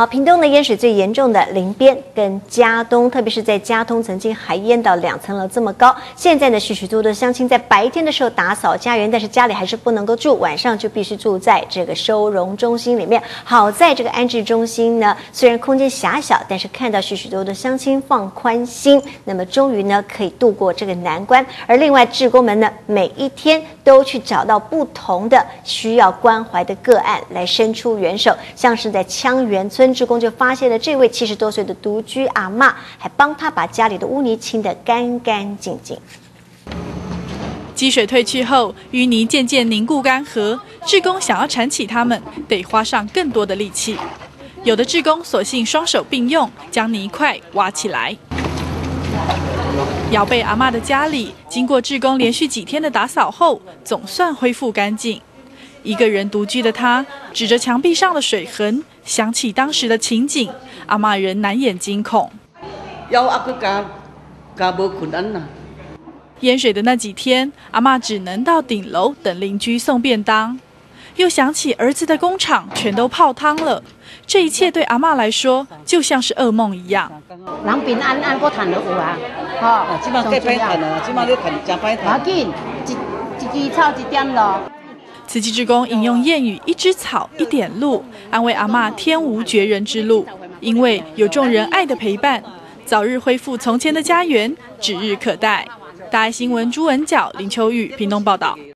好，屏东的淹水最严重的林边跟嘉东，特别是在嘉东曾经还淹到两层楼这么高。现在呢，许许多多乡亲在白天的时候打扫家园，但是家里还是不能够住，晚上就必须住在这个收容中心里面。好在这个安置中心呢，虽然空间狭小，但是看到许许多多的乡亲放宽心，那么终于呢可以度过这个难关。而另外，志工们呢，每一天都去找到不同的需要关怀的个案来伸出援手，像是在枪园村。职工就发现了这位七十多岁的独居阿妈，还帮他把家里的污泥清得干干净净。积水退去后，淤泥渐渐凝固干涸，志工想要铲起它们，得花上更多的力气。有的志工索性双手并用，将泥块挖起来。姚贝阿妈的家里，经过志工连续几天的打扫后，总算恢复干净。一个人独居的他，指着墙壁上的水痕，想起当时的情景，阿妈仍难掩惊恐。淹水的那几天，阿妈只能到顶楼等邻居送便当。又想起儿子的工厂全都泡汤了，这一切对阿妈来说就像是噩梦一样。人平安安过谈了有啊，哈，今晚该拍谈了，今晚要谈加拍谈。要紧，一一支草一点咯。慈济之工引用谚语“一枝草，一点露”，安慰阿妈天无绝人之路，因为有众人爱的陪伴，早日恢复从前的家园指日可待。大爱新闻朱文角、林秋玉，屏东报道。